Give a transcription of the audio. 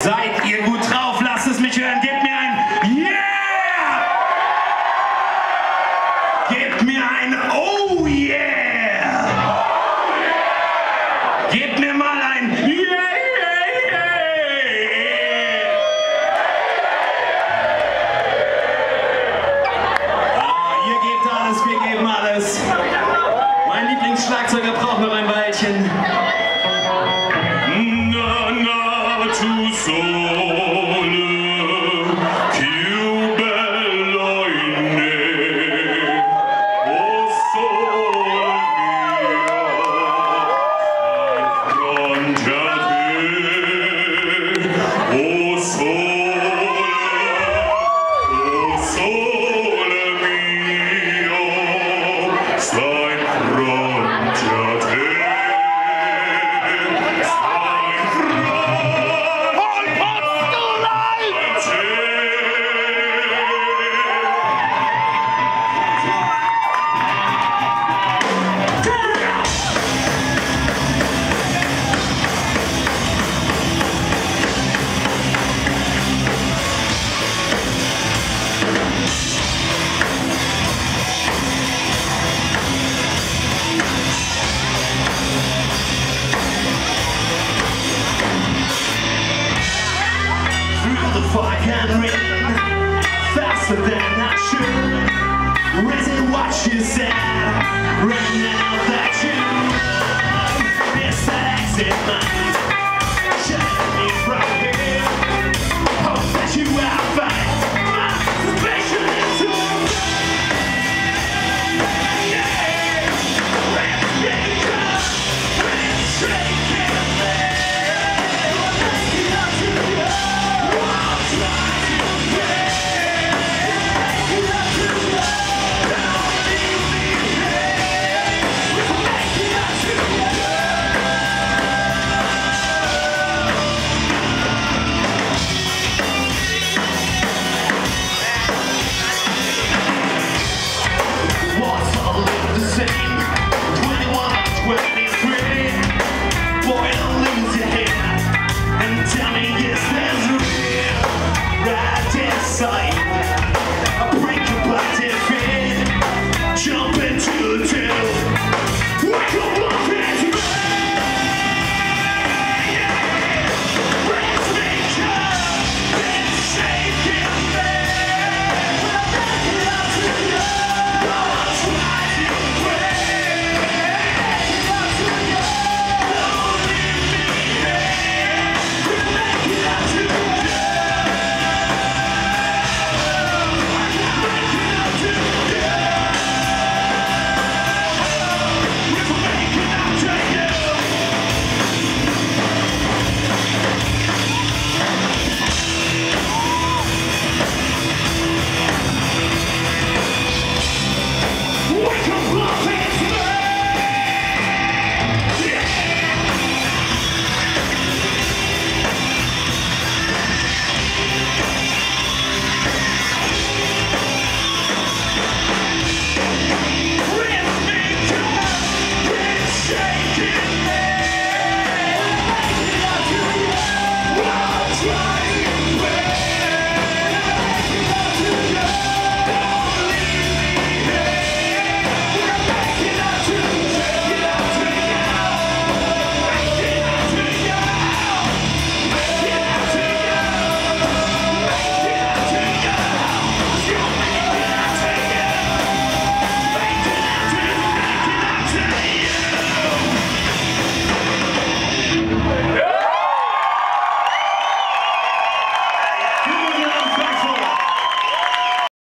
Seid ihr gut drauf? Lasst es mich hören. Gebt mir ein Yeah! Gebt mir ein Oh yeah! Gebt mir mal ein Yeah, yeah, yeah! Ah, ihr gebt alles, wir geben alles. Mein Lieblingsschlagzeuger braucht noch so they're not sure. Reason what you said.